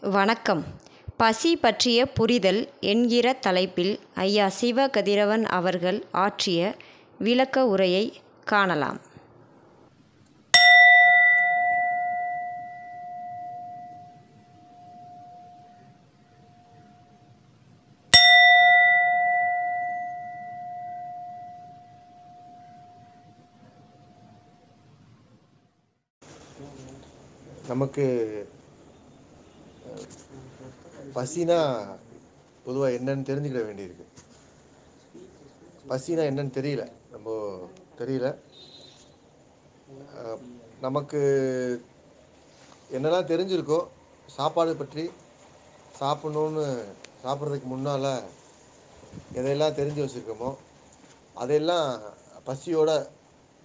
வணக்கம். பசி பற்றிய புரிதல் என்கிற தலைப்பில் ஐயா சிவ கதிரவன் அவர்கள் ஆற்றிய விளக்க உரையை காணலாம். நமக்கு பசினா பொதுவாக என்னன்னு தெரிஞ்சுக்கிட வேண்டியிருக்கு. பசினா என்னன்னு தெரியல. நம்ம தெரியல. நமக்கு என்னெல்லாம் தெரிஞ்சிருக்கோ சாப்பாடு பற்றி சாப்பிட்ணுன்னு சாப்பிட்றதுக்கு முன்னால் எதையெல்லாம் தெரிஞ்சு வச்சுருக்கோமோ அதையெல்லாம் பசியோட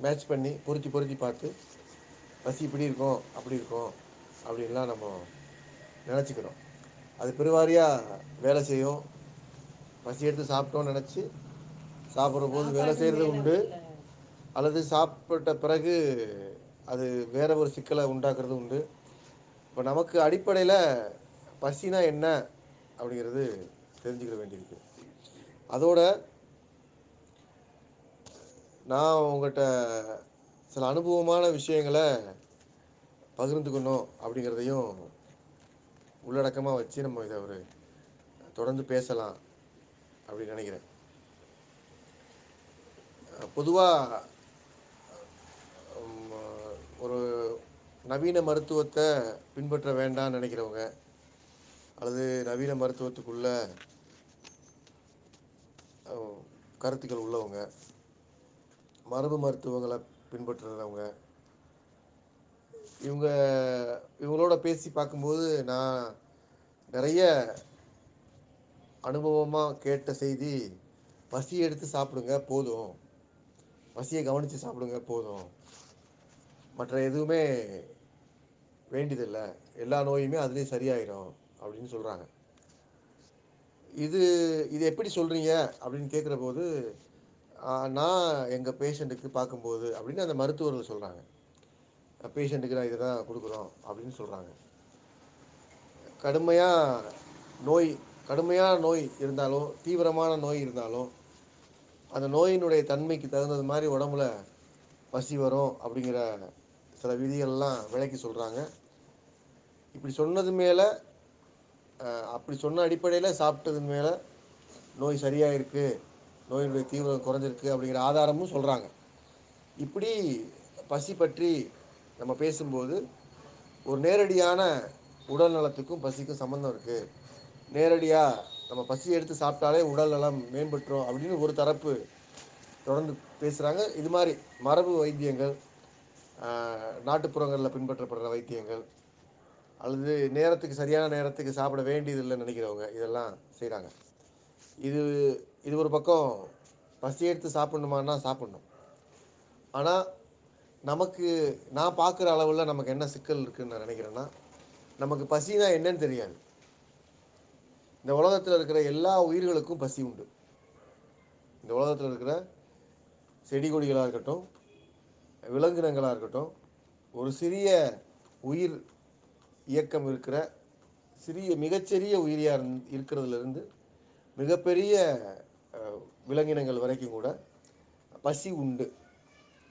மேட்ச் பண்ணி பொருத்தி பொருத்தி பார்த்து பசி இப்படி இருக்கும் அப்படி இருக்கும் அப்படின்லாம் நம்ம நினச்சிக்கிறோம் அது பெருவாரியாக வேலை செய்யும். பசி எடுத்து சாப்பிட்டோம்னு நினச்சி சாப்பிட்ற போது வேலை செய்கிறது உண்டு. அல்லது சாப்பிட்ட பிறகு அது வேற ஒரு சிக்கலை உண்டாக்குறது உண்டு. இப்போ நமக்கு அடிப்படையில் பசினா என்ன அப்படிங்கிறது தெரிஞ்சுக்கிற வேண்டியிருக்கு. அதோட நான் உங்கள்கிட்ட சில அனுபவமான விஷயங்களை பகிர்ந்துக்கணும் அப்படிங்கிறதையும் உள்ளடக்கமாக வச்சு நம்ம இதை ஒரு தொடர்ந்து பேசலாம் அப்படின்னு நினைக்கிறேன். பொதுவாக ஒரு நவீன மருத்துவத்தை பின்பற்ற வேண்டாம்னு நினைக்கிறவங்க அல்லது நவீன மருத்துவத்துக்குள்ள கருத்துக்கள் உள்ளவங்க மரபு மருத்துவங்களை பின்பற்றுறவங்க இவங்க இவங்களோட பேசி பார்க்கும்போது நான் நிறைய அனுபவமாக கேட்ட செய்தி பசி எடுத்து சாப்பிடுங்க போதும். பசியை கவனித்து சாப்பிடுங்க போதும். மற்ற எதுவுமே வேண்டியதில்லை. எல்லா நோயுமே அதுலேயும் சரியாயிடும் அப்படின்னு சொல்கிறாங்க இது இது எப்படி சொல்கிறீங்க அப்படின்னு கேட்குற போது நான் எங்கள் பேஷண்ட்டுக்கு பார்க்கும்போது அப்படின்னு அந்த மருத்துவர்கள் சொல்கிறாங்க பேஷண்ட்டுக்கு நான் இதை தான் கொடுக்குறோம் அப்படின்னு சொல்கிறாங்க கடுமையாக நோய் கடுமையான நோய் இருந்தாலும் தீவிரமான நோய் இருந்தாலும் அந்த நோயினுடைய தன்மைக்கு தகுந்தது மாதிரி உடம்புல பசி வரும் அப்படிங்கிற சில விதிகள்லாம் விளக்கி சொல்கிறாங்க இப்படி சொன்னது மேலே அப்படி சொன்ன அடிப்படையில் சாப்பிட்டது மேலே நோய் சரியாக இருக்குது நோயினுடைய தீவிரம் குறைஞ்சிருக்கு அப்படிங்கிற ஆதாரமும் சொல்கிறாங்க இப்படி பசி பற்றி நம்ம பேசும்போது ஒரு நேரடியான உடல் நலத்துக்கும் பசிக்கும் சம்மந்தம் இருக்குது நேரடியாக நம்ம பசி எடுத்து சாப்பிட்டாலே உடல் நலம் மேம்பட்டுரும் அப்படின்னு ஒரு தரப்பு தொடர்ந்து பேசுகிறாங்க இது மாதிரி மரபு வைத்தியங்கள் நாட்டுப்புறங்களில் பின்பற்றப்படுற வைத்தியங்கள் அல்லது நேரத்துக்கு சரியான நேரத்துக்கு சாப்பிட வேண்டியதில்லைன்னு நினைக்கிறவங்க இதெல்லாம் செய்கிறாங்க இது இது ஒரு பக்கம் பசி எடுத்து சாப்பிடணுமான்னா சாப்பிட்ணும். ஆனால் நமக்கு நான் பார்க்குற அளவில் நமக்கு என்ன சிக்கல் இருக்குதுன்னு நான் நினைக்கிறேன்னா நமக்கு பசினா என்னன்னு தெரியாது. இந்த உலகத்தில் இருக்கிற எல்லா உயிர்களுக்கும் பசி உண்டு. இந்த உலகத்தில் இருக்கிற செடி கொடிகளாக இருக்கட்டும் விலங்கினங்களாக இருக்கட்டும் ஒரு சிறிய உயிர் இயக்கம் இருக்கிற சிறிய மிகச்சிறிய உயிரியாக இருந் இருக்கிறதுலேருந்து மிகப்பெரிய விலங்கினங்கள் வரைக்கும் கூட பசி உண்டு.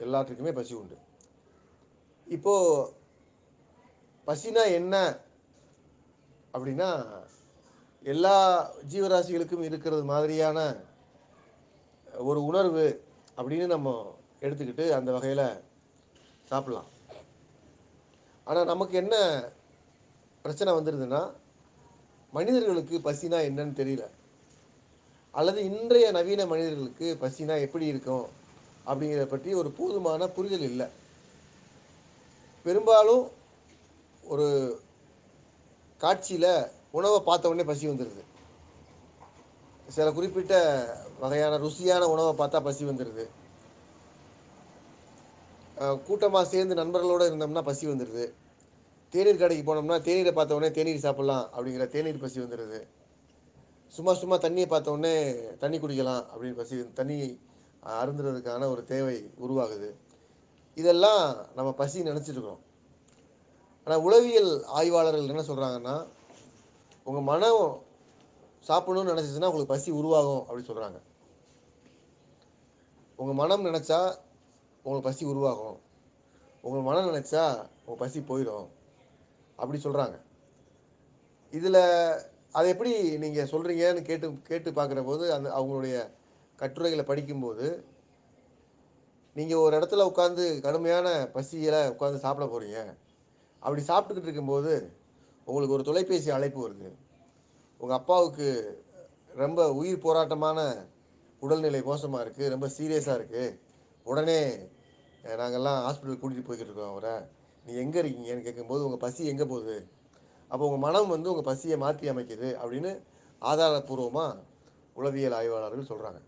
எல்லாத்துக்குமே பசி உண்டு. இப்போது பசினா என்ன அப்படின்னா எல்லா ஜீவராசிகளுக்கும் இருக்கிறது மாதிரியான ஒரு உணர்வு அப்படின்னு நம்ம எடுத்துக்கிட்டு அந்த வகையில் சாப்பிட்லாம். ஆனால் நமக்கு என்ன பிரச்சனை வந்துடுதுன்னா மனிதர்களுக்கு பசினா என்னன்னு தெரியல. அல்லது இன்றைய நவீன மனிதர்களுக்கு பசினா எப்படி இருக்கும்? அப்படிங்கிறத பற்றி ஒரு போதுமான புரிதல் இல்லை. பெரும்பாலும் ஒரு காட்சியில் உணவை பார்த்த உடனே பசி வந்துடுது சில குறிப்பிட்ட வகையான ருசியான உணவை பார்த்தா பசி வந்துடுது கூட்டமாக சேர்ந்து நண்பர்களோடு இருந்தோம்னா பசி வந்துடுது தேநீர் கடைக்கு போனோம்னா தேநீரை பார்த்த உடனே தேநீர் சாப்பிட்லாம் அப்படிங்கிற தேநீர் பசி வந்துடுது சும்மா சும்மா தண்ணியை பார்த்த உடனே தண்ணி குடிக்கலாம் அப்படின்னு பசி தண்ணி அருந்துறதுக்கான ஒரு தேவை உருவாகுது. இதெல்லாம் நம்ம பசி நினச்சிட்ருக்கோம் ஆனால் உளவியல் ஆய்வாளர்கள் என்ன சொல்கிறாங்கன்னா உங்கள் மனம் சாப்பிடணும்னு நினச்சிச்சுன்னா உங்களுக்கு பசி உருவாகும் அப்படின்னு சொல்கிறாங்க உங்கள் மனம் நினச்சா உங்களுக்கு பசி உருவாகும். உங்கள் மனம் நினச்சா உங்கள் பசி போயிடும். அப்படி சொல்கிறாங்க இதில் அதை எப்படி நீங்கள் சொல்கிறீங்கன்னு கேட்டு கேட்டு பார்க்குற போது அந்த அவங்களுடைய கட்டுரைகளை படிக்கும்போது நீங்கள் ஒரு இடத்துல உட்காந்து கடுமையான பசியில் உட்காந்து சாப்பிட போகிறீங்க அப்படி சாப்பிட்டுக்கிட்டு இருக்கும்போது உங்களுக்கு ஒரு தொலைபேசி அழைப்பு வருது. உங்கள் அப்பாவுக்கு ரொம்ப உயிர் போராட்டமான உடல்நிலை மோசமாக இருக்குது ரொம்ப சீரியஸாக இருக்குது உடனே நாங்கள்லாம் ஹாஸ்பிட்டல் கூட்டிகிட்டு போய்கிட்டு இருக்கோம் அவரை. நீ எங்கே இருக்கீங்கன்னு கேட்கும்போது உங்கள் பசி எங்கே போகுது? அப்போ உங்கள் மனம் வந்து உங்கள் பசியை மாற்றி அமைக்குது அப்படின்னு ஆதாரபூர்வமாக உளவியல் ஆய்வாளர்கள் சொல்கிறாங்க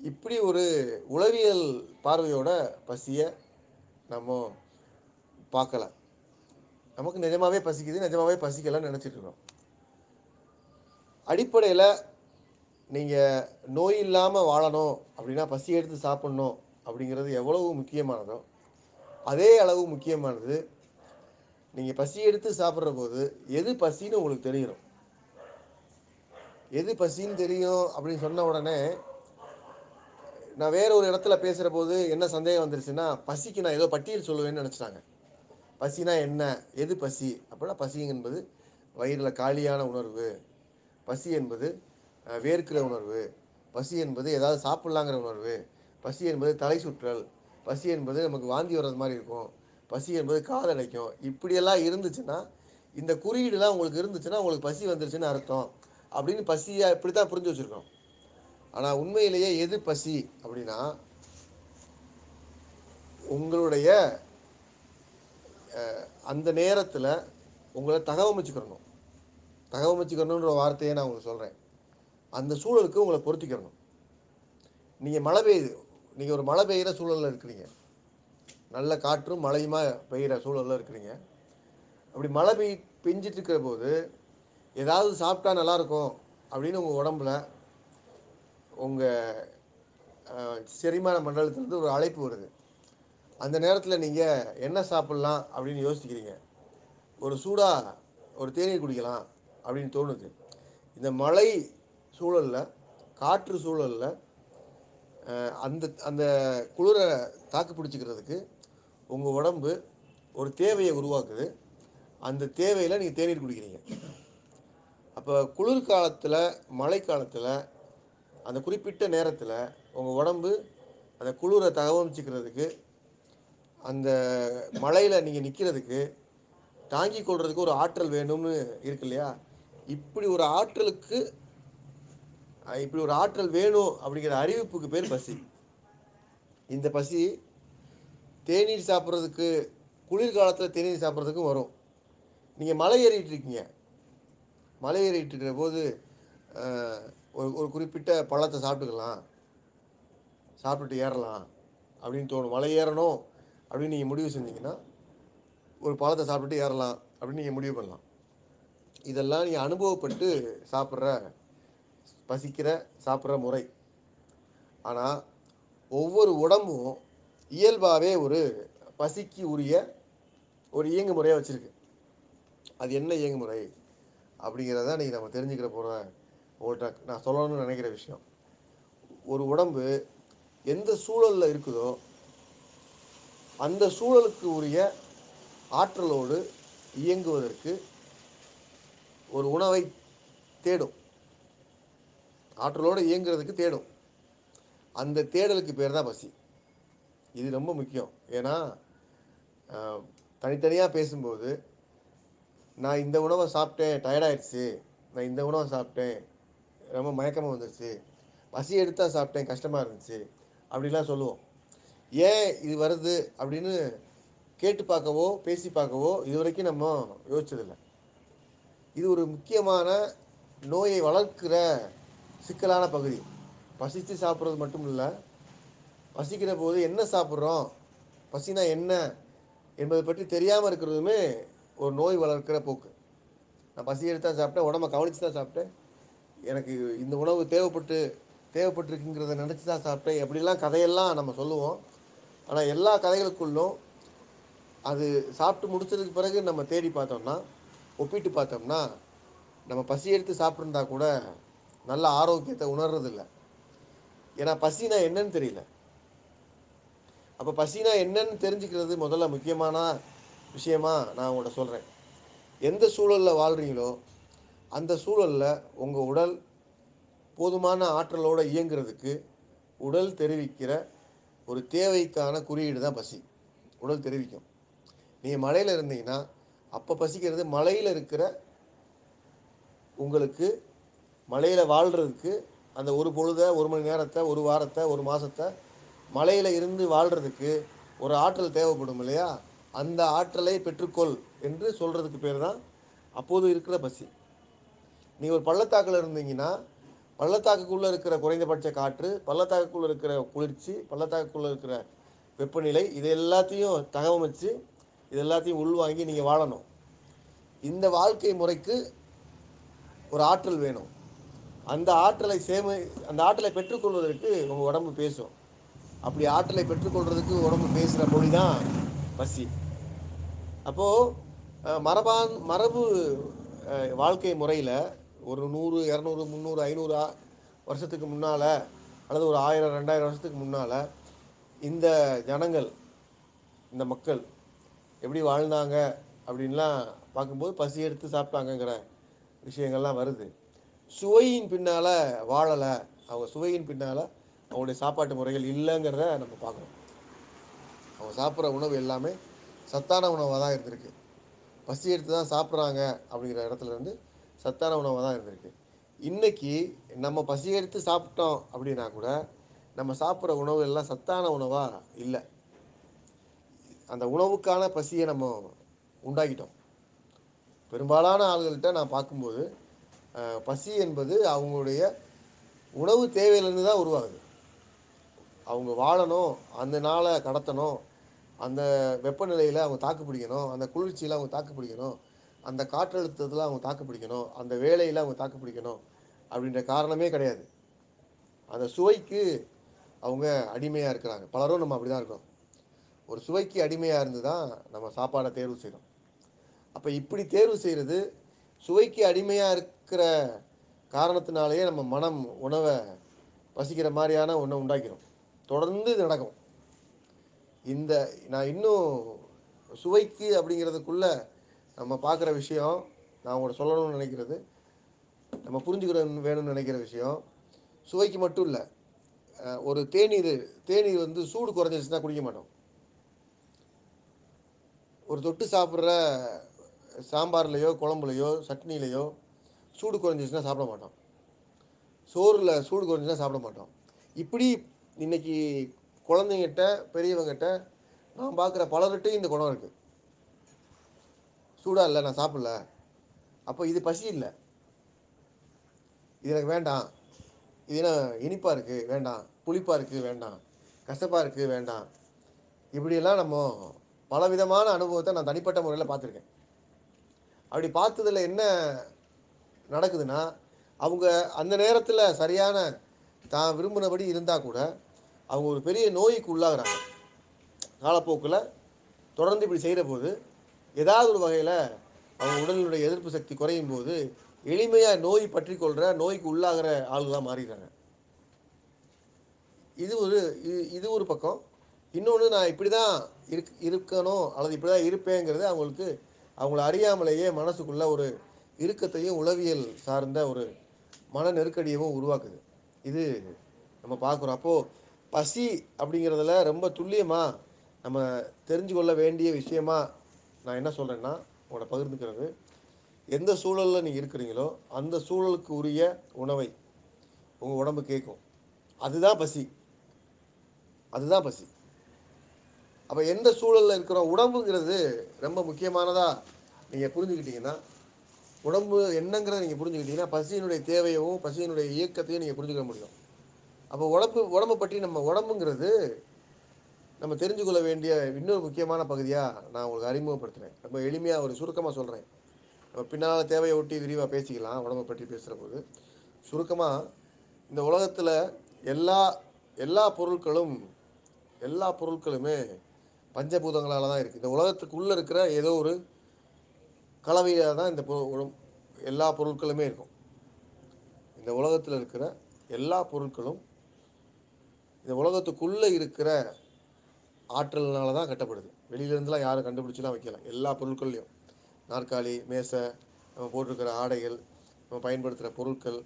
இப்படி ஒரு உளவியல் பார்வையோட பசியை நம்ம பார்க்கல நமக்கு நிஜமாகவே பசிக்குது நிஜமாகவே பசிக்கலன்னு நினச்சிட்ருக்கோம் அடிப்படையில் நீங்கள் நோய் இல்லாமல் வாழணும் அப்படின்னா பசி எடுத்து சாப்பிட்ணும் அப்படிங்கிறது எவ்வளவு முக்கியமானதோ அதே அளவு முக்கியமானது நீங்கள் பசி எடுத்து சாப்பிட்ற போது எது பசின்னு உங்களுக்கு தெரியணும் எது பசின்னு தெரியும் அப்படின்னு சொன்ன உடனே நான் வேற ஒரு இடத்துல பேசுகிற போது என்ன சந்தேகம் வந்துருச்சுன்னா பசிக்கு நான் ஏதோ பட்டியல் சொல்லுவேன்னு நினச்சிட்டாங்க. பசினா என்ன? எது பசி? அப்படின்னா பசி என்பது வயிறில் காலியான உணர்வு. பசி என்பது வேர்க்கிற உணர்வு. பசி என்பது ஏதாவது சாப்பிட்லாங்கிற உணர்வு. பசி என்பது தலை சுற்றல். பசி என்பது நமக்கு வாந்தி வர்றது மாதிரி இருக்கும். பசி என்பது காதடைக்கும். இப்படியெல்லாம் இருந்துச்சுன்னா இந்த குறியீடுலாம் உங்களுக்கு இருந்துச்சுன்னா உங்களுக்கு பசி வந்துருச்சுன்னு அர்த்தம். அப்படின்னு பசியை இப்படி தான் புரிஞ்சு வச்சுருக்கோம் ஆனால் உண்மையிலேயே எது பசி அப்படின்னா உங்களுடைய அந்த நேரத்தில் உங்களை தகவமைச்சுக்கிறணும் தகவமைச்சுக்கிறணுன்ற வார்த்தையை நான் உங்களுக்கு சொல்கிறேன் அந்த சூழலுக்கு உங்களை பொருத்திக்கிறணும் நீங்கள் மழை பெய்யுது. நீங்கள் ஒரு மழை பெய்கிற சூழலில் இருக்கிறீங்க. நல்ல காற்றும் மழையுமா பெய்கிற சூழலில் இருக்கிறீங்க. அப்படி மழை பெய் பெஞ்சிட்ருக்கிற போது ஏதாவது சாப்பிட்டா நல்லாயிருக்கும் அப்படின்னு உங்கள் உடம்புல உங்கள் செரிமான மண்டலத்திலேருந்து ஒரு அழைப்பு வருது. அந்த நேரத்தில் நீங்கள் என்ன சாப்பிட்லாம் அப்படின்னு யோசிக்கிறீங்க? ஒரு சூடாக ஒரு தேநீர் குடிக்கலாம் அப்படின்னு தோணுது. இந்த மழை சூழலில் காற்று சூழலில் அந்த அந்த குளிரை தாக்கு பிடிச்சிக்கிறதுக்கு உங்கள் உடம்பு ஒரு தேவையை உருவாக்குது. அந்த தேவையில் நீங்கள் தேநீர் குடிக்கிறீங்க. அப்போ குளிர்காலத்தில் மழை காலத்தில் அந்த குறிப்பிட்ட நேரத்தில் உங்கள் உடம்பு அந்த குளிரை தகவமிச்சிக்கிறதுக்கு அந்த மழையில் நீங்கள் நிற்கிறதுக்கு தாங்கி கொள்றதுக்கு ஒரு ஆற்றல் வேணும்னு இருக்கு இல்லையா? இப்படி ஒரு ஆற்றலுக்கு இப்படி ஒரு ஆற்றல் வேணும் அப்படிங்கிற அறிவிப்புக்கு பேர் பசி. இந்த பசி தேநீர் சாப்பிட்றதுக்கு குளிர்காலத்தில் தேநீர் சாப்பிட்றதுக்கும் வரும். நீங்கள் மலை ஏறிட்டு இருக்கீங்க. மலை ஏறிட்டு இருக்கிற போது ஒரு ஒரு குறிப்பிட்ட பழத்தை சாப்பிட்டுக்கலாம். சாப்பிட்டுட்டு ஏறலாம் அப்படின்னு தோணும். மலை ஏறணும் அப்படின்னு நீங்கள் முடிவு செஞ்சீங்கன்னா ஒரு பழத்தை சாப்பிட்டுட்டு ஏறலாம் அப்படின்னு நீங்கள் முடிவு பண்ணலாம். இதெல்லாம் நீங்கள் அனுபவப்பட்டு சாப்பிட்ற பசிக்கிற சாப்பிட்ற முறை. ஆனால் ஒவ்வொரு உடம்பும் இயல்பாகவே ஒரு பசிக்கு உரிய ஒரு இயங்குமுறையாக வச்சுருக்கு. அது என்ன இயங்குமுறை அப்படிங்கிறத நீங்கள் நம்ம தெரிஞ்சுக்கிற போகிற உங்கள்கிட்ட நான் சொல்லணும்னு நினைக்கிற விஷயம். ஒரு உடம்பு எந்த சூழலில் இருக்குதோ அந்த சூழலுக்கு உரிய ஆற்றலோடு இயங்குவதற்கு ஒரு உணவை தேடும். ஆற்றலோடு இயங்குறதுக்கு தேடும். அந்த தேடலுக்கு பேர் தான் பசி. இது ரொம்ப முக்கியம். ஏன்னா தனித்தனியாக பேசும்போது நான் இந்த உணவை சாப்பிட்டேன் டயர்டாயிடுச்சு நான் இந்த உணவை சாப்பிட்டேன் ரொம்ப மயக்கமாக வந்துருச்சு. பசி எடுத்தால் சாப்பிட்டேன் கஷ்டமாக இருந்துச்சு. அப்படிலாம் சொல்லுவோம். ஏன் இது வருது அப்படின்னு கேட்டு பார்க்கவோ பேசி பார்க்கவோ இது வரைக்கும் நம்ம யோசிச்சதில்லை. இது ஒரு முக்கியமான நோயை வளர்க்கிற சிக்கலான பகுதி. பசித்து சாப்பிட்றது மட்டும் இல்லை பசிக்கிற போது என்ன சாப்பிட்றோம் பசினா என்ன என்பதை பற்றி தெரியாமல் இருக்கிறதுமே ஒரு நோய் வளர்க்கிற போக்கு. நான் பசி எடுத்து தான் சாப்பிட்டேன் உடம்ப கவனித்து தான் சாப்பிட்டேன். எனக்கு இந்த உணவு தேவைப்பட்டு தேவைப்பட்டிருக்குங்கிறத நினச்சி தான் சாப்பிட்டேன். எப்படிலாம் கதையெல்லாம் நம்ம சொல்லுவோம் ஆனால் எல்லா கதைகளுக்குள்ளும் அது சாப்பிட்டு முடிச்சதுக்கு பிறகு நம்ம தேடி பார்த்தோம்னா ஒப்பிட்டு பார்த்தோம்னா நம்ம பசி எடுத்து சாப்பிட்ருந்தா கூட நல்ல ஆரோக்கியத்தை உணர்றதில்ல. ஏன்னா பசினா என்னன்னு தெரியல. அப்போ பசினா என்னன்னு தெரிஞ்சுக்கிறது முதல்ல முக்கியமான விஷயமா நான் உங்கள்கிட்ட சொல்கிறேன் எந்த சூழலில் வாழ்கிறீங்களோ அந்த சூழலில் உங்கள் உடல் போதுமான ஆற்றலோடு இயங்கிறதுக்கு உடல் தெரிவிக்கிற ஒரு தேவைக்கான குறியீடு தான் பசி. உடல் தெரிவிக்கும். நீங்கள் மலையில் இருந்தீங்கன்னா அப்போ பசிக்கிறது மலையில் இருக்கிற உங்களுக்கு மலையில் வாழ்கிறதுக்கு அந்த ஒரு பொழுதை ஒரு மணி நேரத்தை ஒரு வாரத்தை ஒரு மாதத்தை மலையில் இருந்து வாழ்கிறதுக்கு ஒரு ஆற்றல் தேவைப்படும் இல்லையா? அந்த ஆற்றலை பெற்றுக்கொள் என்று சொல்கிறதுக்கு பேர் தான் அப்போது இருக்கிற பசி. நீங்கள் ஒரு பள்ளத்தாக்கில் இருந்தீங்கன்னா பள்ளத்தாக்குக்குள்ளே இருக்கிற குறைந்தபட்ச காற்று பள்ளத்தாக்குக்குள்ளே இருக்கிற குளிர்ச்சி பள்ளத்தாக்குக்குள்ளே இருக்கிற வெப்பநிலை இது எல்லாத்தையும் தகவமைச்சு இது எல்லாத்தையும் உள்வாங்கி நீங்கள் வாழணும். இந்த வாழ்க்கை முறைக்கு ஒரு ஆற்றல் வேணும். அந்த ஆற்றலை சேமி அந்த ஆற்றலை பெற்றுக்கொள்வதற்கு உங்கள் உடம்பு பேசும். அப்படி ஆற்றலை பெற்றுக்கொள்வதற்கு உடம்பு பேசுகிற மொழி தான் பசி அப்போது மரபான் மரபு வாழ்க்கை முறையில் ஒரு நூறு இரநூறு முந்நூறு ஐநூறு வருஷத்துக்கு முன்னால் அல்லது ஒரு ஆயிரம் ரெண்டாயிரம் வருஷத்துக்கு முன்னால் இந்த ஜனங்கள் இந்த மக்கள் எப்படி வாழ்ந்தாங்க அப்படின்லாம் பார்க்கும்போது பசி எடுத்து சாப்பிட்டாங்கங்கிற விஷயங்கள்லாம் வருது. சுவையின் பின்னால் வாழலை. அவங்க சுவையின் பின்னால் அவங்களுடைய சாப்பாட்டு முறைகள் இல்லைங்கிறத நம்ம பார்க்குறோம் அவங்க சாப்பிட்ற உணவு எல்லாமே சத்தான உணவாக தான் இருந்திருக்கு. பசி எடுத்து தான் சாப்பிட்றாங்க அப்படிங்கிற இடத்துலருந்து சத்தான உணவாக தான் இருந்திருக்கு. இன்னைக்கு நம்ம பசி எடுத்து சாப்பிட்டோம் அப்படின்னா கூட நம்ம சாப்பிட்ற உணவு எல்லாம் சத்தான உணவாக இல்லை. அந்த உணவுக்கான பசியை நம்ம உண்டாக்கிட்டோம். பெரும்பாலான ஆள்கள்கிட்ட நான் பார்க்கும்போது பசி என்பது அவங்களுடைய உணவு தேவையிலேருந்து தான் உருவாகுது. அவங்க வாழணும் அந்த நாளை கடத்தணும் அந்த வெப்பநிலையில் அவங்க தாக்கு பிடிக்கணும் அந்த குளிர்ச்சியில் அவங்க தாக்கு பிடிக்கணும் அந்த காற்றழுத்தத்தில் அவங்க தாக்கு பிடிக்கணும் அந்த வேலையில் அவங்க தாக்கு பிடிக்கணும் அப்படின்ற காரணமே கிடையாது. அந்த சுவைக்கு அவங்க அடிமையாக இருக்கிறாங்க. பலரும் நம்ம அப்படி தான் இருக்கோம் ஒரு சுவைக்கு அடிமையாக இருந்து தான் நம்ம சாப்பாடை தேர்வு செய்கிறோம் அப்போ இப்படி தேர்வு செய்கிறது சுவைக்கு அடிமையாக இருக்கிற காரணத்தினாலேயே நம்ம மனம் உணவை பசிக்கிற மாதிரியான ஒன்றை உண்டாக்கிறோம். தொடர்ந்து இது நடக்கும். இந்த நான் இன்னும் சுவைக்கு அப்படிங்கிறதுக்குள்ள நம்ம பார்க்குற விஷயம் நான் உங்கள்ட்ட சொல்லணும்னு நினைக்கிறது நம்ம புரிஞ்சுக்கிற வேணும்னு நினைக்கிற விஷயம் சுவைக்கு மட்டும் இல்லை. ஒரு தேநீர் தேநீர் வந்து சூடு குறைஞ்சிருச்சுன்னா குடிக்க மாட்டோம். ஒரு தொட்டு சாப்பிட்ற சாம்பார்லேயோ குழம்புலையோ சட்னிலேயோ சூடு குறைஞ்சிச்சுன்னா சாப்பிட மாட்டோம். சோறில் சூடு குறைஞ்சிச்சுன்னா சாப்பிட மாட்டோம். இப்படி இன்னைக்கு குழந்தைங்கிட்ட பெரியவங்ககிட்ட நான் பார்க்குற பலர்கிட்டையும் இந்த குணம் இருக்குது சூடாக இல்லை நான் சாப்பிடல. அப்போ இது பசி இல்லை. இது எனக்கு வேண்டாம். இது என்ன இனிப்பாக இருக்குது வேண்டாம். புளிப்பாக இருக்குது வேண்டாம். கசப்பாக இருக்குது வேண்டாம். இப்படியெல்லாம் நம்ம பலவிதமான அனுபவத்தை நான் தனிப்பட்ட முறையில் பார்த்துருக்கேன். அப்படி பார்த்ததில் என்ன நடக்குதுன்னா அவங்க அந்த நேரத்தில் சரியான தான் விரும்பினபடி இருந்தால் கூட அவங்க ஒரு பெரிய நோய்க்கு உள்ளாகிறாங்க. காலப்போக்கில் தொடர்ந்து இப்படி செய்கிற போது ஏதாவது ஒரு வகையில் அவங்க உடலினுடைய எதிர்ப்பு சக்தி குறையும் போது எளிமையாக நோய் பற்றி கொள்கிற நோய்க்கு உள்ளாகிற ஆளுகளாக மாறிடுறாங்க. இது ஒரு இது இது ஒரு பக்கம். இன்னொன்று நான் இப்படி தான் இருக் இருக்கணும் அல்லது இப்படி தான் இருப்பேங்கிறது அவங்களுக்கு அவங்கள அறியாமலேயே மனசுக்குள்ள ஒரு இறுக்கத்தையும் உளவியல் சார்ந்த ஒரு மன நெருக்கடியவும் உருவாக்குது. இது நம்ம பார்க்குறோம். அப்போது பசி அப்படிங்கிறதுல ரொம்ப துல்லியமாக நம்ம தெரிஞ்சு கொள்ள வேண்டிய விஷயமா நான் என்ன சொல்கிறேன்னா உங்களோட பகிர்ந்துக்கிறது. எந்த சூழலில் நீங்கள் இருக்கிறீங்களோ அந்த சூழலுக்கு உரிய உணவை உங்கள் உடம்பு கேட்கும். அதுதான் பசி. அதுதான் பசி. அப்போ எந்த சூழலில் இருக்கிறோம் உடம்புங்கிறது ரொம்ப முக்கியமானதாக நீங்கள் புரிஞ்சுக்கிட்டீங்கன்னா உடம்பு என்னங்கிறத நீங்கள் புரிஞ்சுக்கிட்டீங்கன்னா பசியினுடைய தேவையவும் பசியினுடைய இயக்கத்தையும் நீங்கள் புரிஞ்சுக்க முடியும். அப்போ உடம்பு உடம்பை பற்றி நம்ம உடம்புங்கிறது நம்ம தெரிஞ்சுக்கொள்ள வேண்டிய இன்னொரு முக்கியமான பகுதியாக நான் உங்களுக்கு அறிமுகப்படுத்துகிறேன் ரொம்ப எளிமையாக ஒரு சுருக்கமாக சொல்கிறேன் நம்ம பின்னால் தேவையை ஒட்டி விரிவாக பேசிக்கலாம் உடம்பை பற்றி பேசுகிற போது சுருக்கமாக இந்த உலகத்தில் எல்லா எல்லா பொருட்களும் எல்லா பொருட்களுமே பஞ்சபூதங்களால் தான் இருக்குது இந்த உலகத்துக்குள்ளே இருக்கிற ஏதோ ஒரு கலவையாக தான் இந்த எல்லா பொருட்களுமே இருக்கும். இந்த உலகத்தில் இருக்கிற எல்லா பொருட்களும் இந்த உலகத்துக்குள்ளே இருக்கிற ஆற்றல்னால தான் கட்டப்படுது. வெளியிலேருந்துலாம் யாரும் கண்டுபிடிச்சிலாம் வைக்கல. எல்லா பொருட்கள்லையும். நாற்காலி மேசை நம்ம போட்டிருக்கிற ஆடைகள் நம்ம பயன்படுத்துகிற பொருட்கள்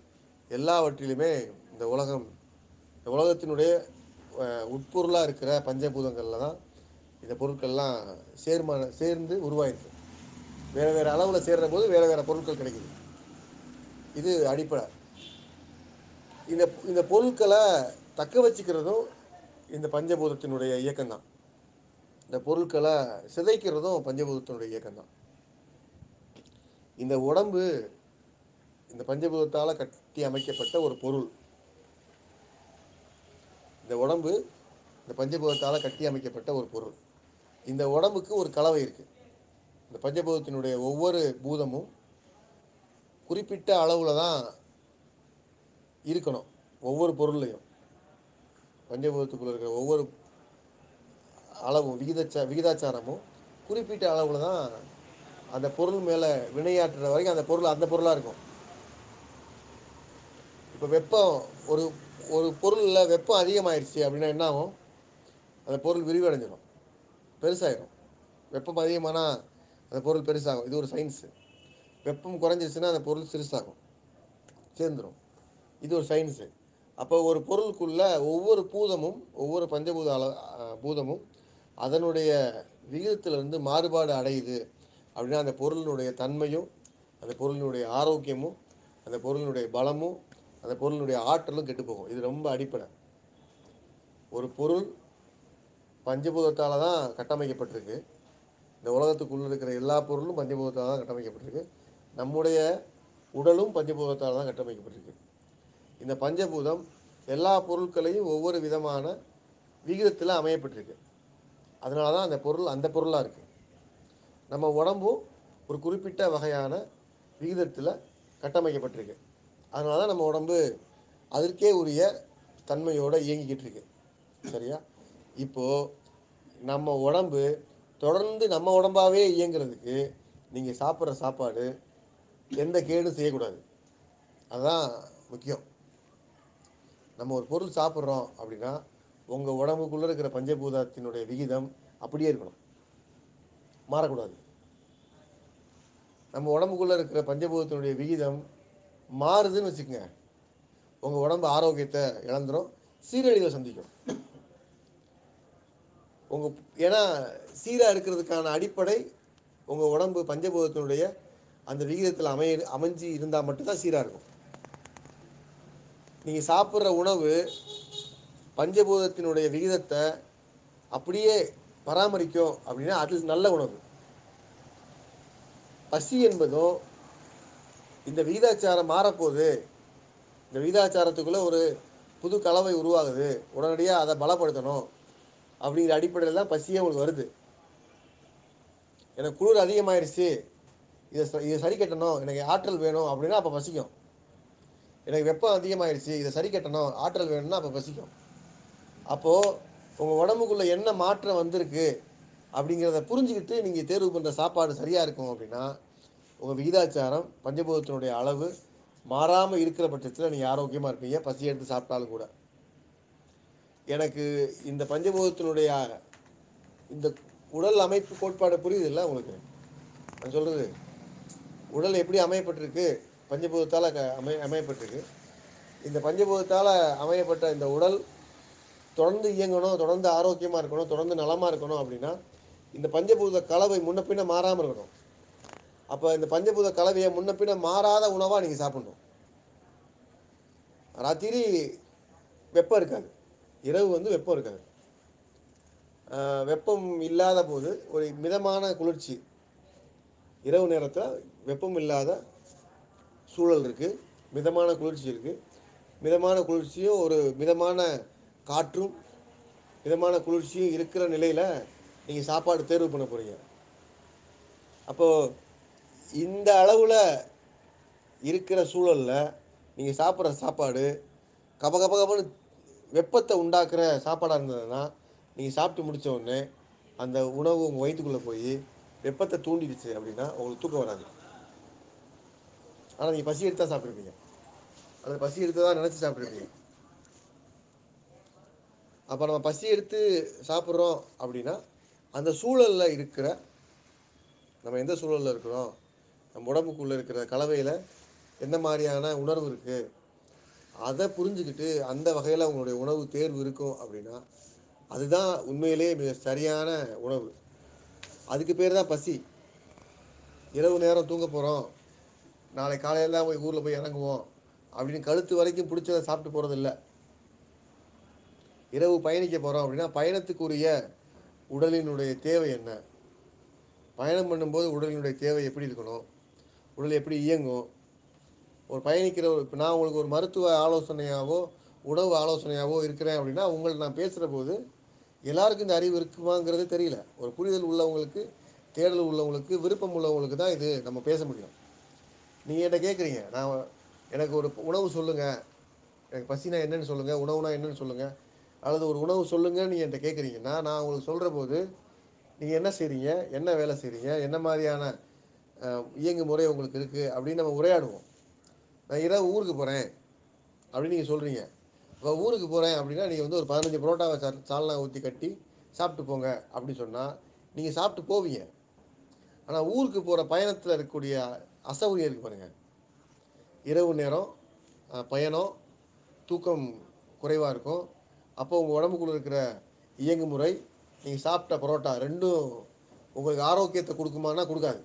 எல்லாவற்றிலுமே இந்த உலகம் இந்த உலகத்தினுடைய உட்பொருளாக இருக்கிற பஞ்சபூதங்களில் தான் இந்த பொருட்கள்லாம் சேர்மான சேர்ந்து உருவாயிருக்கு. வேறு வேறு அளவில் சேர்ற போது வேறு வேறு பொருட்கள் கிடைக்குது. இது அடிப்படை. இந்த இந்த பொருட்களை தக்க வச்சுக்கிறதும் இந்த பஞ்சபூதத்தினுடைய இயக்கம்தான். இந்த பொருட்களை சிதைக்கிறதும் பஞ்சபூதத்தினுடைய இயக்கம்தான். இந்த உடம்பு இந்த பஞ்சபூதத்தால் கட்டி அமைக்கப்பட்ட ஒரு பொருள். இந்த உடம்பு இந்த பஞ்சபூதத்தால் கட்டி அமைக்கப்பட்ட ஒரு பொருள். இந்த உடம்புக்கு ஒரு கலவை இருக்குது இந்த பஞ்சபூதத்தினுடைய ஒவ்வொரு பூதமும் குறிப்பிட்ட அளவில் தான் இருக்கணும். ஒவ்வொரு பொருள்லையும். பஞ்சபூதத்துக்குள்ளே இருக்கிற ஒவ்வொரு அளவும் விகிதச்சா விகிதாச்சாரமும் குறிப்பிட்ட அளவில் தான் அந்த பொருள் மேலே வினையாற்றுற வரைக்கும் அந்த பொருள் அந்த பொருளாக இருக்கும். இப்போ வெப்பம் ஒரு ஒரு பொருளில் வெப்பம் அதிகமாகிடுச்சு அப்படின்னா என்ன ஆகும் அந்த பொருள் விரிவடைஞ்சிடும் பெருசாகிடும் வெப்பம் அதிகமானால் அந்த பொருள் பெருசாகும். இது ஒரு சயின்ஸு. வெப்பம் குறைஞ்சிருச்சுன்னா அந்த பொருள் சிறுசாகும். சேர்ந்துடும் இது ஒரு சயின்ஸு. அப்போ ஒரு பொருளுக்குள்ள ஒவ்வொரு பூதமும் ஒவ்வொரு பஞ்சபூத அள பூதமும் அதனுடைய விகிதத்தில் இருந்து மாறுபாடு அடையுது அப்படின்னா அந்த பொருளினுடைய தன்மையும் அந்த பொருளினுடைய ஆரோக்கியமும் அந்த பொருளினுடைய பலமும் அந்த பொருளினுடைய ஆற்றலும் கெட்டு போகும். இது ரொம்ப அடிப்படை. ஒரு பொருள் பஞ்சபூதத்தால் தான் கட்டமைக்கப்பட்டிருக்கு. இந்த உலகத்துக்குள்ளே இருக்கிற எல்லா பொருளும் பஞ்சபூதத்தால் தான் கட்டமைக்கப்பட்டிருக்கு. நம்முடைய உடலும் பஞ்சபூதத்தால் தான் கட்டமைக்கப்பட்டிருக்கு. இந்த பஞ்சபூதம் எல்லா பொருட்களையும் ஒவ்வொரு விதமான விகிதத்தில் அமையப்பட்டிருக்கு. அதனால தான் அந்த பொருள் அந்த பொருளாக இருக்குது நம்ம உடம்பும் ஒரு குறிப்பிட்ட வகையான விகிதத்தில் கட்டமைக்கப்பட்டிருக்கு. அதனால தான் நம்ம உடம்பு அதற்கே உரிய தன்மையோடு இயங்கிக்கிட்டு இருக்கு. சரியா? இப்போது நம்ம உடம்பு தொடர்ந்து நம்ம உடம்பாவே இயங்குறதுக்கு நீங்கள் சாப்பிட்ற சாப்பாடு எந்த கேடும் செய்யக்கூடாது. அதுதான் முக்கியம். நம்ம ஒரு பொருள் சாப்பிட்றோம் அப்படின்னா உங்கள் உடம்புக்குள்ளே இருக்கிற பஞ்சபூதத்தினுடைய விகிதம் அப்படியே இருக்கணும். மாறக்கூடாது. நம்ம உடம்புக்குள்ளே இருக்கிற பஞ்சபூதத்தினுடைய விகிதம் மாறுதுன்னு வச்சுக்கோங்க. உங்கள் உடம்பு ஆரோக்கியத்தை இழந்துரும் சீரழிவை சந்திக்கும். உங்கள் ஏன்னா சீராக இருக்கிறதுக்கான அடிப்படை உங்கள் உடம்பு பஞ்சபூதத்தினுடைய அந்த விகிதத்தில் அமைய அமைஞ்சு இருந்தால் மட்டும்தான் சீராக இருக்கும். நீங்கள் சாப்பிட்ற உணவு பஞ்சபூதத்தினுடைய விகிதத்தை அப்படியே பராமரிக்கும் அப்படின்னா அது நல்ல உணவு. பசி என்பதும் இந்த விகிதாச்சாரம் மாறப்போகுது. இந்த விகிதாச்சாரத்துக்குள்ளே ஒரு புது கலவை உருவாகுது. உடனடியாக அதை பலப்படுத்தணும் அப்படிங்கிற அடிப்படையில் தான் பசியே உங்களுக்கு வருது. எனக்கு குளிர் அதிகமாயிருச்சு. இதை இதை சரி கட்டணும். எனக்கு ஆற்றல் வேணும் அப்படின்னா அப்போ பசிக்கும். எனக்கு வெப்பம் அதிகமாயிருச்சு. இதை சரி கட்டணும். ஆற்றல் வேணும்னா அப்போ பசிக்கும். அப்போது உங்கள் உடம்புக்குள்ளே என்ன மாற்றம் வந்திருக்கு அப்படிங்கிறத புரிஞ்சுக்கிட்டு நீங்கள் தேர்வு பண்ணுற சாப்பாடு சரியாக இருக்கும் அப்படின்னா உங்கள் விகிதாச்சாரம் பஞ்சபூதத்தினுடைய அளவு மாறாமல் இருக்கிற பட்சத்தில் நீங்கள் ஆரோக்கியமாக இருப்பீங்க பசி எடுத்து சாப்பிட்டாலும் கூட. எனக்கு இந்த பஞ்சபூதத்தினுடைய இந்த உடல் அமைப்பு கோட்பாடு புரியுது உங்களுக்கு? நான் சொல்கிறது உடல் எப்படி அமையப்பட்டிருக்கு? பஞ்சபூதத்தால் க அமை அமையப்பட்டிருக்கு. இந்த பஞ்சபூதத்தால் அமையப்பட்ட இந்த உடல் தொடர்ந்து இயங்கணும் தொடர்ந்து ஆரோக்கியமாக இருக்கணும் தொடர்ந்து நலமாக இருக்கணும் அப்படின்னா இந்த பஞ்சபூத கலவை முன்ன பின்ன மாறாமல் இருக்கணும். அப்போ இந்த பஞ்சபூத கலவையை முன்ன பின்ன மாறாத உணவாக நீங்கள் சாப்பிடணும். ராத்திரி வெப்பம் இருக்காது. இரவு வந்து வெப்பம் இருக்காது. வெப்பம் இல்லாத போது ஒரு மிதமான குளிர்ச்சி. இரவு நேரத்தில் வெப்பம் இல்லாத சூழல் இருக்குது மிதமான குளிர்ச்சி இருக்குது மிதமான குளிர்ச்சியும் ஒரு மிதமான காற்றும் மிதமான குளிர்ச்சியும் இருக்கிற நிலையில் நீங்கள் சாப்பாடு தேர்வு பண்ண போகிறீங்க அப்போது இந்த அளவில் இருக்கிற சூழலில் நீங்கள் சாப்பிட்ற சாப்பாடு கப கப கபன்னு வெப்பத்தை உண்டாக்குற சாப்பாடாக இருந்ததுன்னா நீங்கள் சாப்பிட்டு முடிச்ச அந்த உணவு உங்கள் வயிற்றுக்குள்ளே போய் வெப்பத்தை தூண்டிடுச்சு அப்படின்னா உங்களுக்கு தூக்கம் வராது. ஆனால் நீங்கள் பசி எடுத்தா சாப்பிட்ருப்பீங்க அல்லது பசி எடுத்து தான் நினச்சி சாப்பிட்ருப்பீங்க அப்போ நம்ம பசி எடுத்து சாப்பிட்றோம் அப்படின்னா அந்த சூழலில் இருக்கிற நம்ம எந்த சூழலில் இருக்கிறோம்? நம்ம உடம்புக்குள்ளே இருக்கிற கலவையில் என்ன மாதிரியான உணர்வு இருக்குது அதை புரிஞ்சுக்கிட்டு அந்த வகையில் உங்களுடைய உணவு தேர்வு இருக்கும் அப்படின்னா அதுதான் உண்மையிலேயே மிக சரியான உணவு. அதுக்கு பேர் தான் பசி. இரவு நேரம் தூங்க போகிறோம் நாளை காலையில் தான் போய் ஊரில் போய் இறங்குவோம் அப்படின்னு கழுத்து வரைக்கும் பிடிச்சதை சாப்பிட்டு போகிறது இல்லை இரவு பயணிக்க போகிறோம் அப்படின்னா பயணத்துக்குரிய உடலினுடைய தேவை என்ன? பயணம் பண்ணும்போது உடலினுடைய தேவை எப்படி இருக்கணும்? உடல் எப்படி இயங்கும்? ஒரு பயணிக்கிற ஒரு இப்போ நான் உங்களுக்கு ஒரு மருத்துவ ஆலோசனையாகவோ உணவு ஆலோசனையாகவோ இருக்கிறேன் அப்படின்னா உங்களுக்கு நான் பேசுகிற போது எல்லாருக்கும் இந்த அறிவு இருக்குமாங்கிறது தெரியல. ஒரு புரிதல் உள்ளவங்களுக்கு தேடல் உள்ளவங்களுக்கு விருப்பம் உள்ளவங்களுக்கு தான் இது நம்ம பேச முடியும். நீங்கள் என்கிட்ட கேட்குறீங்க நான் எனக்கு ஒரு உணவு சொல்லுங்கள் எனக்கு பசினா என்னன்னு சொல்லுங்கள் உணவுனா என்னன்னு சொல்லுங்கள் அல்லது ஒரு உணவு சொல்லுங்கன்னு நீங்கள் என்கிட்ட கேட்குறீங்கன்னா நான் உங்களுக்கு சொல்கிற போது நீங்கள் என்ன செய்கிறீங்க என்ன வேலை செய்கிறீங்க என்ன மாதிரியான இயங்கு முறை உங்களுக்கு இருக்குது அப்படின்னு நம்ம உரையாடுவோம். நான் இரவு ஊருக்கு போகிறேன் அப்படின்னு நீங்கள் சொல்கிறீங்க இப்போ ஊருக்கு போகிறேன் அப்படின்னா நீங்கள் வந்து ஒரு பதினஞ்சு புரோட்டாவை சா சால்னா ஊற்றி கட்டி சாப்பிட்டு போங்க அப்படின்னு சொன்னால் நீங்கள் சாப்பிட்டு போவீங்க. ஆனால் ஊருக்கு போகிற பயணத்தில் இருக்கக்கூடிய அசௌகரியம் இருக்குது பாருங்கள் இரவு நேரம் பயணம் தூக்கம் குறைவாக இருக்கும். அப்போ உங்கள் உடம்புக்குள்ள இருக்கிற இயங்கு முறை நீங்கள் சாப்பிட்ட பரோட்டா ரெண்டும் உங்களுக்கு ஆரோக்கியத்தை கொடுக்குமானா கொடுக்காது.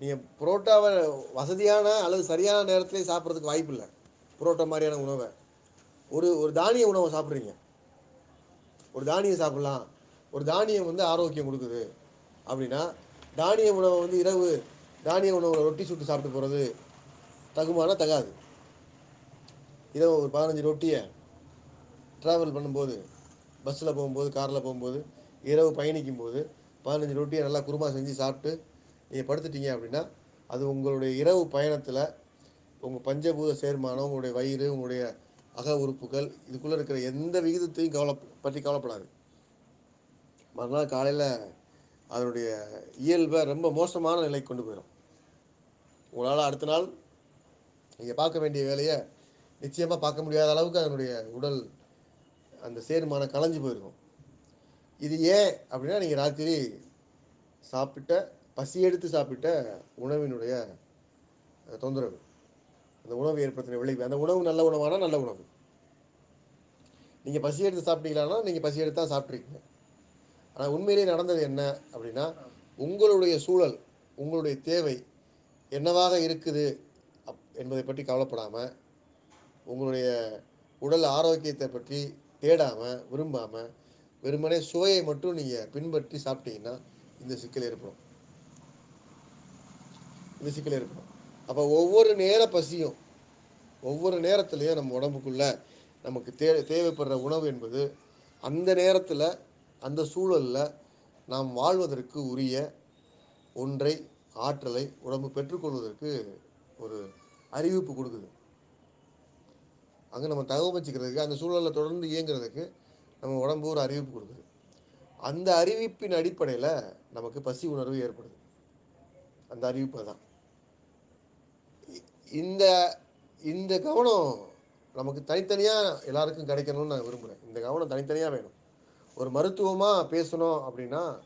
நீங்கள் புரோட்டாவை வசதியான அல்லது சரியான நேரத்திலே சாப்பிட்றதுக்கு வாய்ப்பு இல்லை. புரோட்டா மாதிரியான உணவை. ஒரு ஒரு தானிய உணவை சாப்பிட்றீங்க. ஒரு தானியம் சாப்பிட்லாம். ஒரு தானியம் வந்து ஆரோக்கியம் கொடுக்குது. அப்படின்னா தானிய உணவை வந்து இரவு தானிய உணவை ரொட்டி சுட்டு சாப்பிட்டு போகிறது தகுமானா தகாது. இரவு ஒரு பதினஞ்சு ரொட்டியை ட்ராவல் பண்ணும்போது பஸ்ஸில் போகும்போது காரில் போகும்போது இரவு பயணிக்கும் போது பதினஞ்சு ரொட்டியை நல்லா குருமா செஞ்சு சாப்பிட்டு நீங்கள் படுத்துட்டீங்க அப்படின்னா அது உங்களுடைய இரவு பயணத்தில் உங்கள் பஞ்சபூத சேர்மானம் உங்களுடைய வயிறு உங்களுடைய அக உறுப்புகள் இதுக்குள்ளே இருக்கிற எந்த விகிதத்தையும் கவலை பற்றி கவலைப்படாது. மறுநாள் காலையில் அதனுடைய இயல்பை ரொம்ப மோசமான நிலைக்கு கொண்டு போயிடும் உங்களால் அடுத்த நாள் நீங்கள் பார்க்க வேண்டிய வேலையை நிச்சயமாக பார்க்க முடியாத அளவுக்கு அதனுடைய உடல் அந்த சேர்மானம் கலைஞ்சு போயிருக்கும். இது ஏன் அப்படின்னா நீங்கள் ராத்திரி சாப்பிட்ட பசி எடுத்து சாப்பிட்ட உணவினுடைய தொந்தரவு. அந்த உணவு ஏற்படுத்தின விளைவு. அந்த உணவு நல்ல உணவானா நல்ல உணவு? நீங்கள் பசி எடுத்து சாப்பிட்டீங்களானா நீங்கள் பசி எடுத்து தான் சாப்பிட்ருக்கீங்க ஆனால் உண்மையிலேயே நடந்தது என்ன அப்படின்னா உங்களுடைய சூழல் உங்களுடைய தேவை என்னவாக இருக்குது அப் என்பதை பற்றி கவலைப்படாமல் உங்களுடைய உடல் ஆரோக்கியத்தை பற்றி தேடாமல் விரும்பாமல் வெறுமனே சுவையை மட்டும் நீங்கள் பின்பற்றி சாப்பிட்டீங்கன்னா இந்த சிக்கல் ஏற்படும். இந்த சிக்கல் ஏற்படும். அப்போ ஒவ்வொரு நேர பசியும் ஒவ்வொரு நேரத்துலையும் நம்ம உடம்புக்குள்ள நமக்கு தே தேவைப்படுற உணவு என்பது அந்த நேரத்தில் அந்த சூழலில் நாம் வாழ்வதற்கு உரிய ஒன்றை ஆற்றலை உடம்பு பெற்றுக்கொள்வதற்கு ஒரு அறிவிப்பு கொடுக்குது. அங்கே நம்ம தகவமைச்சிக்கிறதுக்கு அந்த சூழலில் தொடர்ந்து இயங்குறதுக்கு நம்ம உடம்பு ஒரு அறிவிப்பு கொடுக்குது. அந்த அறிவிப்பின் அடிப்படையில் நமக்கு பசி உணர்வு ஏற்படுது. அந்த அறிவிப்பு தான் இ- இந்த இந்த கவனம் நமக்கு தனித்தனியாக எல்லாருக்கும் கிடைக்கணும்னு நான் விரும்புகிறேன் இந்த கவனம் தனித்தனியாக வேணும். ஒரு மருத்துவமாக பேசணும் அப்படின்னா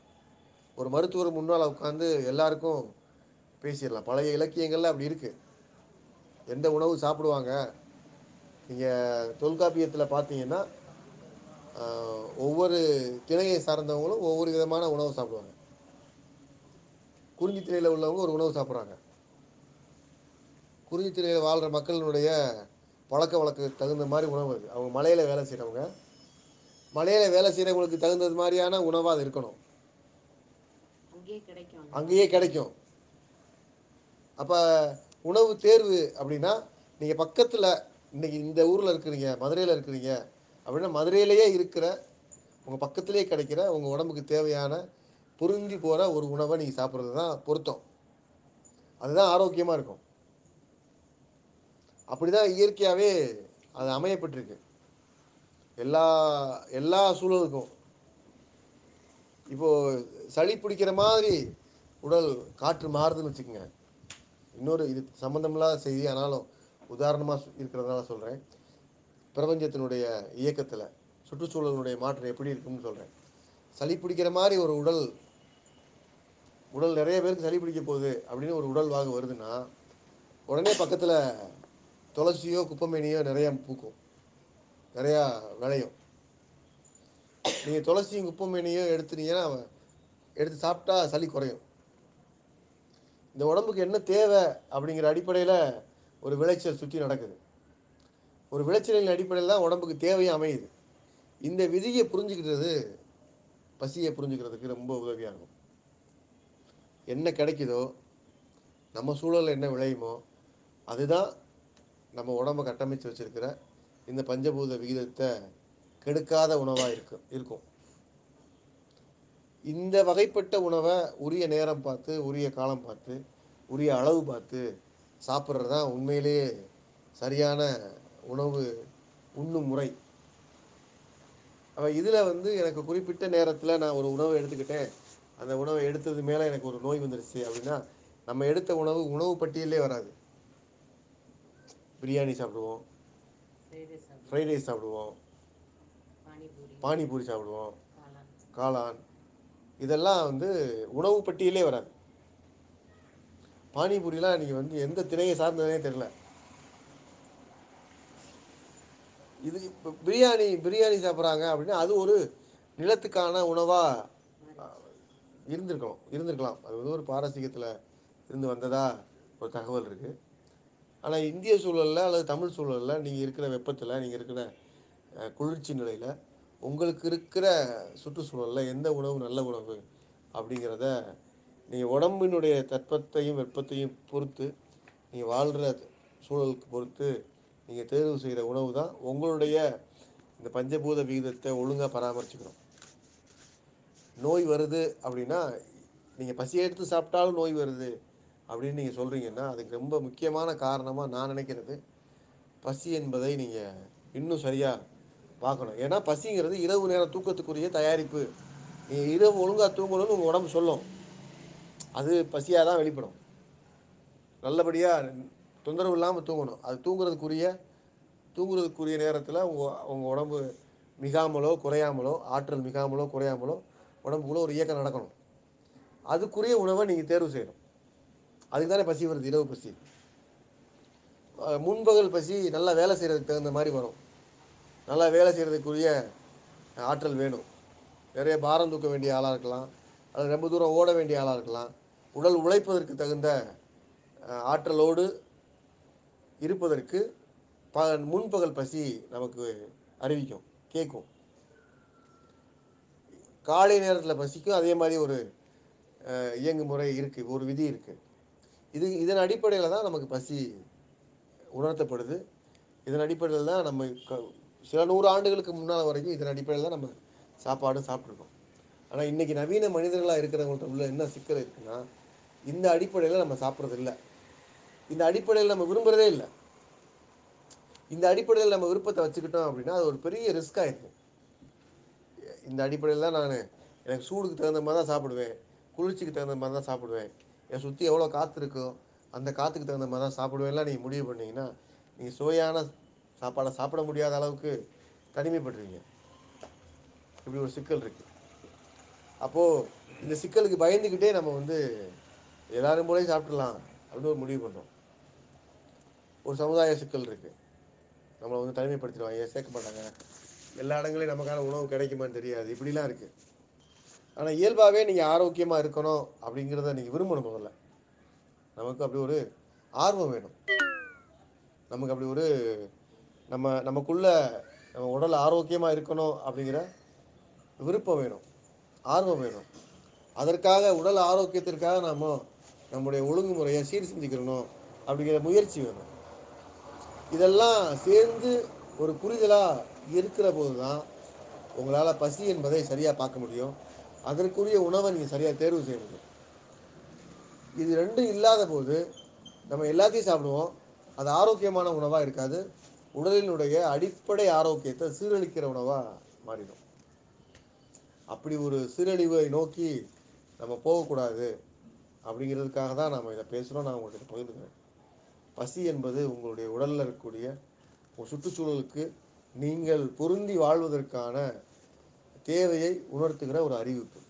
ஒரு மருத்துவர் முன்னால் உட்காந்து எல்லாருக்கும் பேசிடலாம். பழைய இலக்கியங்கள்ல அப்படி இருக்குது எந்த உணவு சாப்பிடுவாங்க? நீங்கள் தொல்காப்பியத்தில் பார்த்தீங்கன்னா ஒவ்வொரு திணையை சார்ந்தவங்களும் ஒவ்வொரு விதமான உணவு சாப்பிடுவாங்க. குறிஞ்சி திணையில் உள்ளவங்க ஒரு உணவு சாப்பிட்றாங்க. குறிஞ்சி திணையில் வாழ்கிற மக்களினுடைய பழக்க வழக்கத்துக்கு தகுந்த மாதிரி உணவு அது. அவங்க மலையில் வேலை செய்கிறவங்க மலையில் வேலை செய்கிறவங்களுக்கு தகுந்தது மாதிரியான உணவாக அது இருக்கணும். அங்கேயே கிடைக்கும் அப்போ உணவு தேர்வு அப்படின்னா நீங்கள் பக்கத்தில் இன்றைக்கி இந்த ஊரில் இருக்கிறீங்க மதுரையில் இருக்கிறீங்க அப்படின்னா மதுரையிலேயே இருக்கிற உங்கள் பக்கத்துலேயே கிடைக்கிற உங்கள் உடம்புக்கு தேவையான புரிஞ்சு போகிற ஒரு உணவை நீங்கள் சாப்பிட்றது தான் பொருத்தம். அதுதான் ஆரோக்கியமாக இருக்கும். அப்படி தான் இயற்கையாகவே அது அமையப்பட்டிருக்கு. எல்லா எல்லா சூழலுக்கும். இப்போது சளி பிடிக்கிற மாதிரி உடல் காற்று மாறுதுன்னு வச்சுக்கோங்க. இன்னொரு இது சம்மந்தமில்லாத செய்தி ஆனாலும் உதாரணமாக இருக்கிறதுனால சொல்கிறேன் பிரபஞ்சத்தினுடைய இயக்கத்தில் சுற்றுச்சூழலினுடைய மாற்றம் எப்படி இருக்கும்னு சொல்கிறேன் சளி பிடிக்கிற மாதிரி ஒரு உடல் உடல் நிறைய பேருக்கு சளி பிடிக்க போகுது அப்படின்னு ஒரு உடல் வாகு வருதுன்னா உடனே பக்கத்தில் துளசியோ குப்பமேனியோ நிறையா பூக்கும். நிறையா விளையும். நீங்கள் துளசியும் குப்பமேனியோ எடுத்துனீங்கன்னா எடுத்து சாப்பிட்டா சளி குறையும். இந்த உடம்புக்கு என்ன தேவை அப்படிங்கிற அடிப்படையில் ஒரு விளைச்சல் சுற்றி நடக்குது. ஒரு விளைச்சலின் அடிப்படையில் தான் உடம்புக்கு தேவையும் அமையுது. இந்த விதியை புரிஞ்சுக்கிறது பசியை புரிஞ்சுக்கிறதுக்கு ரொம்ப உதவியாக இருக்கும். என்ன கிடைக்குதோ நம்ம சூழலில் என்ன விளையுமோ அதுதான் நம்ம உடம்பை கட்டமைச்சு வச்சிருக்கிற இந்த பஞ்சபூத விகிதத்தை கெடுக்காத உணவாக இருக்கும் இருக்கும். இந்த வகைப்பட்ட உணவை உரிய நேரம் பார்த்து உரிய காலம் பார்த்து உரிய அளவு பார்த்து சாப்பிட்றது தான் உண்மையிலேயே சரியான உணவு உண்ணும் முறை. அப்போ இதில் வந்து எனக்கு குறிப்பிட்ட நேரத்தில் நான் ஒரு உணவை எடுத்துக்கிட்டேன். அந்த உணவை எடுத்தது மேலே எனக்கு ஒரு நோய் வந்துருச்சு அப்படின்னா நம்ம எடுத்த உணவு உணவு பட்டியலே வராது. பிரியாணி சாப்பிடுவோம். ஃப்ரைட் ரைஸ் சாப்பிடுவோம். பானிபூரி சாப்பிடுவோம். காளான். காளான். இதெல்லாம் வந்து உணவு பட்டியலே வராது. பானிபூரிலாம் நீங்கள் வந்து எந்த திரையை சார்ந்ததுனே தெரில இது இப்போ பிரியாணி பிரியாணி சாப்பிட்றாங்க அப்படின்னா அது ஒரு நிலத்துக்கான உணவாக இருந்திருக்கணும் இருந்திருக்கலாம் அது வந்து ஒரு பாரசீகத்தில் இருந்து வந்ததாக ஒரு தகவல் இருக்குது ஆனால் இந்திய சூழலில் அல்லது தமிழ் சூழலில் நீங்கள் இருக்கிற வெப்பத்தில் நீங்கள் இருக்கிற குளிர்ச்சி நிலையில் உங்களுக்கு இருக்கிற சுற்றுச்சூழலில் எந்த உணவு நல்ல உணவு அப்படிங்கிறத நீங்கள் உடம்பினுடைய தட்பத்தையும் வெப்பத்தையும் பொறுத்து நீங்கள் வாழ்கிற சூழலுக்கு பொறுத்து நீங்கள் தேர்வு செய்கிற உணவு தான் உங்களுடைய இந்த பஞ்சபூத விகிதத்தை ஒழுங்காக பராமரிச்சுக்கணும். நோய் வருது அப்படின்னா நீங்கள் பசி எடுத்து சாப்பிட்டாலும் நோய் வருது அப்படின்னு நீங்கள் சொல்கிறீங்கன்னா அதுக்கு ரொம்ப முக்கியமான காரணமாக நான் நினைக்கிறது பசி என்பதை நீங்கள் இன்னும் சரியாக பார்க்கணும். ஏன்னா பசிங்கிறது இரவு நேரம் தூக்கத்துக்குரிய தயாரிப்பு. நீங்கள் இரவு ஒழுங்காக தூங்கணும்னு உங்கள் உடம்பு சொல்லும். அது பசியாக தான் வெளிப்படும். நல்லபடியாக தொந்தரவு இல்லாமல் தூங்கணும். அது தூங்குறதுக்குரிய தூங்குறதுக்குரிய நேரத்தில் உங்கள் உங்கள் உடம்பு மிகாமலோ குறையாமலோ ஆற்றல் மிகாமலோ குறையாமலோ உடம்புக்குள்ளே ஒரு இயக்கம் நடக்கணும். அதுக்குரிய உணவை நீங்கள் தேர்வு செய்யணும். அதுக்கு தானே பசி வருது இரவு பசி. முன்பகல் பசி நல்லா வேலை செய்கிறதுக்கு தகுந்த மாதிரி வரும். நல்லா வேலை செய்கிறதுக்குரிய ஆற்றல் வேணும். நிறைய பாரம் தூக்க வேண்டிய ஆளாக இருக்கலாம். அது ரொம்ப தூரம் ஓட வேண்டிய ஆளாக இருக்கலாம். உடல் உழைப்பதற்கு தகுந்த ஆற்றலோடு இருப்பதற்கு ப முன்பகல் பசி நமக்கு அறிவிக்கும் கேட்கும். காலை நேரத்தில் பசிக்கும் அதே மாதிரி ஒரு இயங்கு இயங்குமுறை இருக்குது ஒரு விதி இருக்குது இது இதன் அடிப்படையில் தான் நமக்கு பசி உணர்த்தப்படுது. இதன் அடிப்படையில் தான் நம்ம க- சில நூறு ஆண்டுகளுக்கு முன்னால் வரைக்கும் இதன் அடிப்படையில் தான் நம்ம சாப்பாடு சாப்பிட்ருக்கோம் ஆனால் இன்றைக்கி நவீன மனிதர்களாக இருக்கிறவங்கள்ட்ட உள்ள என்ன சிக்கல் இருக்குன்னா இந்த அடிப்படையில் நம்ம சாப்பிட்றது இல்லை இந்த அடிப்படையில் நம்ம விரும்புகிறதே இல்லை. இந்த அடிப்படையில் நம்ம விருப்பத்தை வச்சுக்கிட்டோம் அப்படின்னா அது ஒரு பெரிய ரிஸ்க்காக இருக்கும். இந்த அடிப்படையில் தான் நான் எனக்கு சூடுக்கு தகுந்த மாதிரி தான் சாப்பிடுவேன். குளிர்ச்சிக்கு தகுந்த மாதிரி தான் சாப்பிடுவேன். என் சுற்றி எவ்வளோ காற்று இருக்கோ அந்த காற்றுக்கு தகுந்த மாதிரி தான் சாப்பிடுவேன்லாம் நீங்கள் முடிவு பண்ணிங்கன்னா நீங்கள் சுவையான சாப்பாடை சாப்பிட முடியாத அளவுக்கு தனிமைப்படுறீங்க இப்படி ஒரு சிக்கல் இருக்குது அப்போது இந்த சிக்கலுக்கு பயந்துக்கிட்டே நம்ம வந்து எல்லாரும் போலையும் சாப்பிட்றலாம் அப்படின்னு ஒரு முடிவு பண்ணுறோம் ஒரு சமுதாய சிக்கல் இருக்குது நம்மளை வந்து தனிமைப்படுத்திடுவாங்க. சேர்க்க மாட்டாங்க? எல்லா இடங்களையும் நமக்கான உணவு கிடைக்குமான்னு தெரியாது. இப்படிலாம் இருக்குது ஆனால் இயல்பாகவே நீங்கள் ஆரோக்கியமாக இருக்கணும் அப்படிங்கிறத நீங்கள் விரும்பணும் முதல்ல. நமக்கு அப்படி ஒரு ஆர்வம் வேணும். நமக்கு அப்படி ஒரு நம்ம நமக்குள்ள நம்ம உடல் ஆரோக்கியமாக இருக்கணும் அப்படிங்கிற விருப்பம் வேணும். ஆர்வம் வேணும். அதற்காக உடல் ஆரோக்கியத்திற்காக நாம் நம்முடைய ஒழுங்குமுறையை சீர் செஞ்சுக்கிறணும் அப்படிங்கிற முயற்சி வேணும். இதெல்லாம் சேர்ந்து ஒரு புரிதலாக இருக்கிற போது தான் உங்களால் பசி என்பதை சரியாக பார்க்க முடியும். அதற்குரிய உணவை நீங்கள் சரியாக தேர்வு செய்ய முடியும். இது ரெண்டும் இல்லாத போது நம்ம எல்லாத்தையும் சாப்பிடுவோம். அது ஆரோக்கியமான உணவாக இருக்காது. உடலினுடைய அடிப்படை ஆரோக்கியத்தை சீரழிக்கிற உணவாக மாறிடும். அப்படி ஒரு சீரழிவை நோக்கி நம்ம போகக்கூடாது அப்படிங்கிறதுக்காக தான் நம்ம இதை பேசுகிறோம் நான் உங்கள்கிட்ட பகிர்ந்துக்கிறேன். பசி என்பது உங்களுடைய உடலில் இருக்கக்கூடிய உங்கள் சுற்றுச்சூழலுக்கு நீங்கள் பொருந்தி வாழ்வதற்கான தேவையை உணர்த்துகிற ஒரு அறிவிப்பு.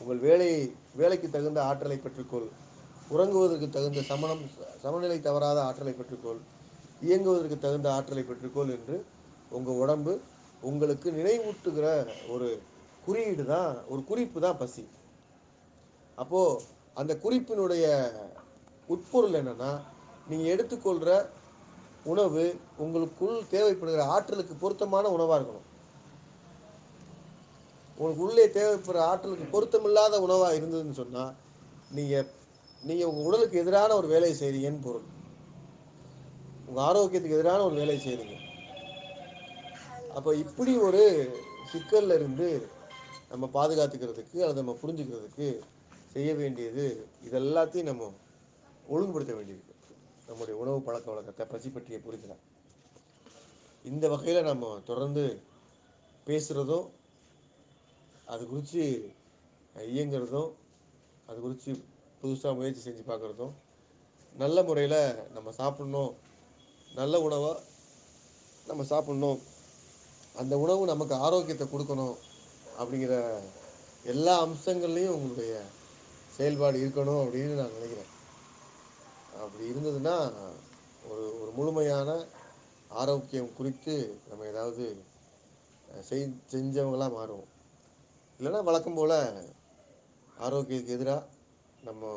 உங்கள் வேலையை வேலைக்கு தகுந்த ஆற்றலை பெற்றுக்கொள். உறங்குவதற்கு தகுந்த சமணம் சமநிலை தவறாத ஆற்றலை பெற்றுக்கொள். இயங்குவதற்கு தகுந்த ஆற்றலை பெற்றுக்கொள் என்று உங்கள் உடம்பு உங்களுக்கு நினைவூட்டுகிற ஒரு குறியீடு தான் ஒரு குறிப்பு தான் பசி. அப்போது அந்த குறிப்பினுடைய உட்பொருள் என்னன்னா நீங்கள் எடுத்துக்கொள்கிற உணவு உங்களுக்குள் தேவைப்படுகிற ஆற்றலுக்கு பொருத்தமான உணவாக இருக்கணும். உங்களுக்கு உள்ளே தேவைப்படுற ஆற்றலுக்கு பொருத்தமில்லாத உணவாக இருந்ததுன்னு சொன்னால் நீங்கள் நீங்கள் உங்கள் உடலுக்கு எதிரான ஒரு வேலையை செய்கிறீங்கன்னு பொருள். உங்கள் ஆரோக்கியத்துக்கு எதிரான ஒரு வேலையை செய்கிறீங்க அப்போ இப்படி ஒரு சிக்கல்ல இருந்து நம்ம பாதுகாத்துக்கிறதுக்கு அதை நம்ம புரிஞ்சுக்கிறதுக்கு செய்ய வேண்டியது இதெல்லாத்தையும் நம்ம ஒழுங்குபடுத்த வேண்டியிருக்கு. நம்முடைய உணவு பழக்க வழக்கத்தை பசி பற்றிய புரிதலை. இந்த வகையில் நம்ம தொடர்ந்து பேசுகிறதும் அது குறித்து இயங்குறதும் அது குறித்து புதுசாக முயற்சி செஞ்சு பார்க்குறதும் நல்ல முறையில் நம்ம சாப்பிட்ணும். நல்ல உணவாக நம்ம சாப்பிட்ணும். அந்த உணவு நமக்கு ஆரோக்கியத்தை கொடுக்கணும் அப்படிங்கிற எல்லா அம்சங்கள்லேயும் உங்களுடைய செயல்பாடு இருக்கணும் அப்படின்னு நான் நினைக்கிறேன். அப்படி இருந்ததுன்னா ஒரு ஒரு முழுமையான ஆரோக்கியம் குறித்து நம்ம ஏதாவது செய் செஞ்சவங்களாக மாறுவோம். இல்லைன்னா வழக்கம் போல் ஆரோக்கியத்துக்கு எதிராக நம்ம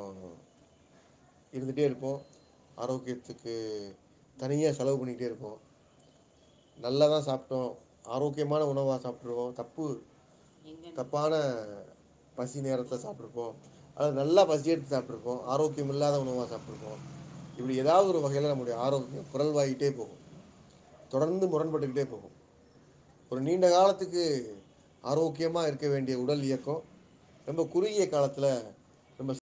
இருந்துகிட்டே இருப்போம். ஆரோக்கியத்துக்கு தனியாக செலவு பண்ணிக்கிட்டே இருப்போம். நல்லா தான் சாப்பிட்டோம். ஆரோக்கியமான உணவாக சாப்பிட்ருவோம். தப்பு. தப்பான பசி நேரத்தில் சாப்பிட்ருப்போம். அது நல்லா பசி எடுத்து சாப்பிட்ருப்போம். ஆரோக்கியம் இல்லாத உணவாக சாப்பிட்ருப்போம். இப்படி ஏதாவது ஒரு வகையில் நம்முடைய ஆரோக்கியம் குரல்வாகிட்டே போகும். தொடர்ந்து முரண்பட்டுக்கிட்டே போகும். ஒரு நீண்ட காலத்துக்கு ஆரோக்கியமாக இருக்க வேண்டிய உடல் இயக்கம் ரொம்ப குறுகிய காலத்தில்